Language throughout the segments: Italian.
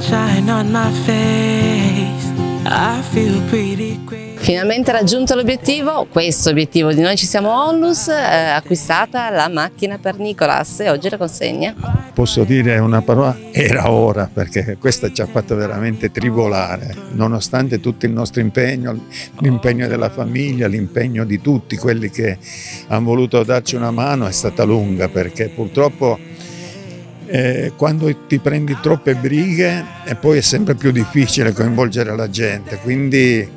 sunshine on my face. I feel pretty great. Finalmente raggiunto l'obiettivo, questo obiettivo di Noi Ci Siamo Onlus, eh, acquistata la macchina per Nicolas e oggi la consegna. Posso dire una parola? Era ora perché questa ci ha fatto veramente tribolare, nonostante tutto il nostro impegno, l'impegno della famiglia, l'impegno di tutti quelli che hanno voluto darci una mano è stata lunga perché purtroppo eh, quando ti prendi troppe brighe e poi è sempre più difficile coinvolgere la gente, quindi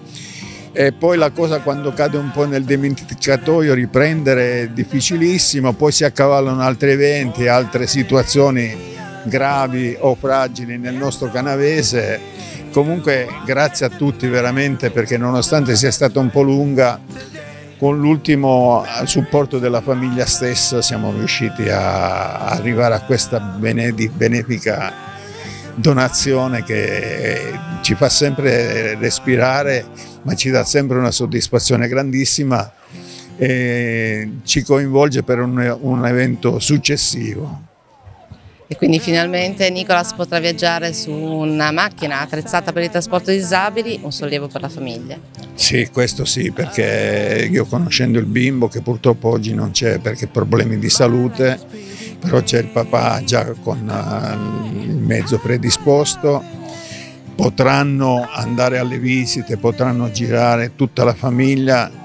e poi la cosa quando cade un po' nel dimenticatoio riprendere è difficilissimo, poi si accavallano altri eventi, altre situazioni gravi o fragili nel nostro canavese. Comunque grazie a tutti veramente perché nonostante sia stata un po' lunga, con l'ultimo supporto della famiglia stessa siamo riusciti a arrivare a questa benefica donazione che ci fa sempre respirare ma ci dà sempre una soddisfazione grandissima e ci coinvolge per un, un evento successivo. E quindi finalmente Nicolas potrà viaggiare su una macchina attrezzata per il trasporto disabili, un sollievo per la famiglia. Sì, questo sì, perché io conoscendo il bimbo che purtroppo oggi non c'è perché problemi di salute, però c'è il papà già con eh, il mezzo predisposto, potranno andare alle visite, potranno girare tutta la famiglia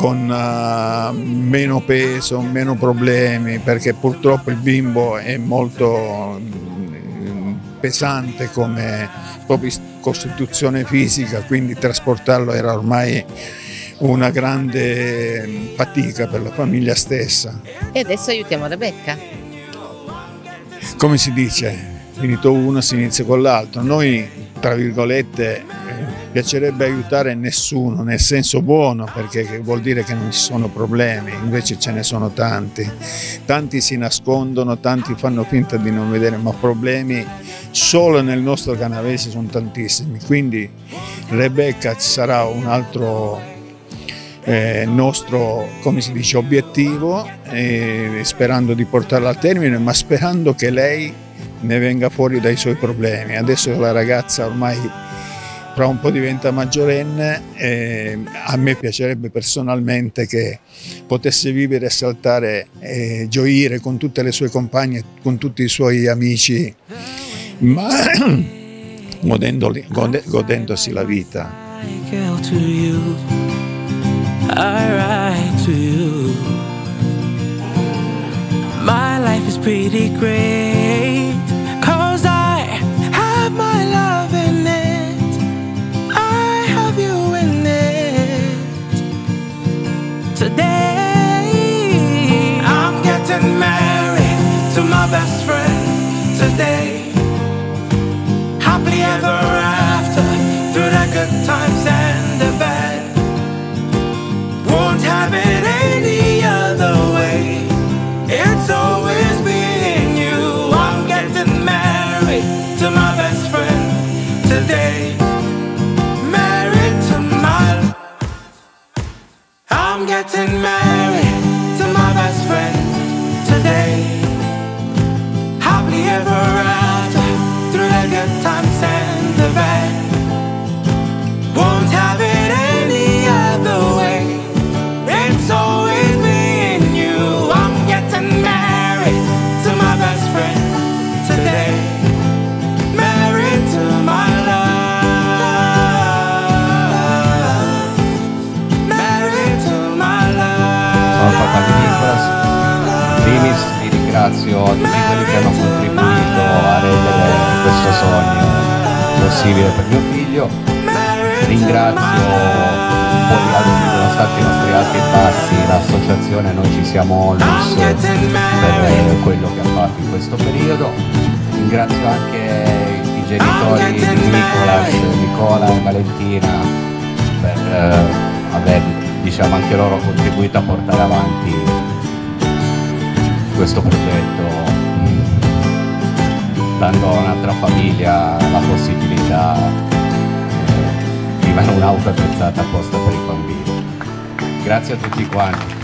con uh, meno peso, meno problemi, perché purtroppo il bimbo è molto mm, pesante come proprio costituzione fisica, quindi trasportarlo era ormai una grande fatica per la famiglia stessa. E adesso aiutiamo Rebecca. Come si dice, finito uno si inizia con l'altro. Noi, tra virgolette, eh, piacerebbe aiutare nessuno, nel senso buono, perché vuol dire che non ci sono problemi, invece ce ne sono tanti. Tanti si nascondono, tanti fanno finta di non vedere, ma problemi solo nel nostro canavese sono tantissimi. Quindi Rebecca sarà un altro eh, nostro come si dice, obiettivo, eh, sperando di portarla al termine, ma sperando che lei ne venga fuori dai suoi problemi. Adesso la ragazza ormai fra un po' diventa maggiorenne e a me piacerebbe personalmente che potesse vivere saltare e gioire con tutte le sue compagne, con tutti i suoi amici, ma godendosi la vita. My life is pretty great Today. I'm getting married to my best friend Today I'm getting married to my best friend today. Tutti quelli che hanno contribuito a rendere questo sogno possibile per mio figlio. Ringrazio un po' di altri, nonostante i nostri alti e bassi, l'associazione Noi Ci Siamo Onlus per quello che ha fatto in questo periodo. Ringrazio anche i genitori di Nicolas, Nicola e Valentina per eh, aver diciamo, anche loro contribuito a portare avanti questo progetto dando a un'altra famiglia la possibilità eh, di avere un'auto attrezzata apposta per i bambini. Grazie a tutti quanti.